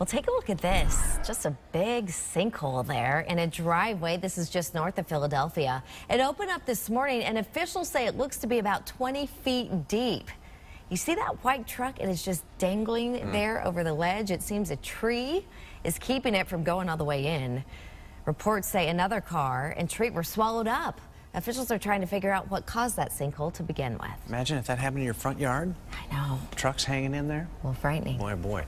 Well, take a look at this. Just a big sinkhole there in a driveway. This is just north of Philadelphia. It opened up this morning, and officials say it looks to be about 20 feet deep. You see that white truck? It is just dangling mm. there over the ledge. It seems a tree is keeping it from going all the way in. Reports say another car and tree were swallowed up. Officials are trying to figure out what caused that sinkhole to begin with. Imagine if that happened in your front yard. I know. Trucks hanging in there. Well, frightening. Boy, boy.